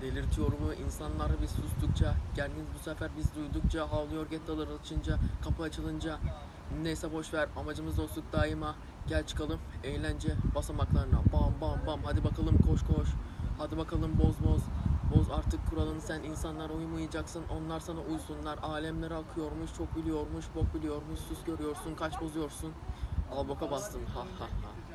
Delirtiyor mu insanlar biz sustukça Gergin bu sefer biz duydukça Havlıyor gettalar açınca Kapı açılınca. Neyse boş ver amacımız dostluk daima. Gel çıkalım eğlence basamaklarına. Bam bam bam. Hadi bakalım koş koş. Hadi bakalım boz boz. Boz artık kuralını sen. İnsanlar uyumayacaksın Onlar sana uysunlar. Alemler akıyormuş çok biliyormuş Bok biliyormuş. Sus görüyorsun kaç bozuyorsun. Al boka bastın. Ha ha ha.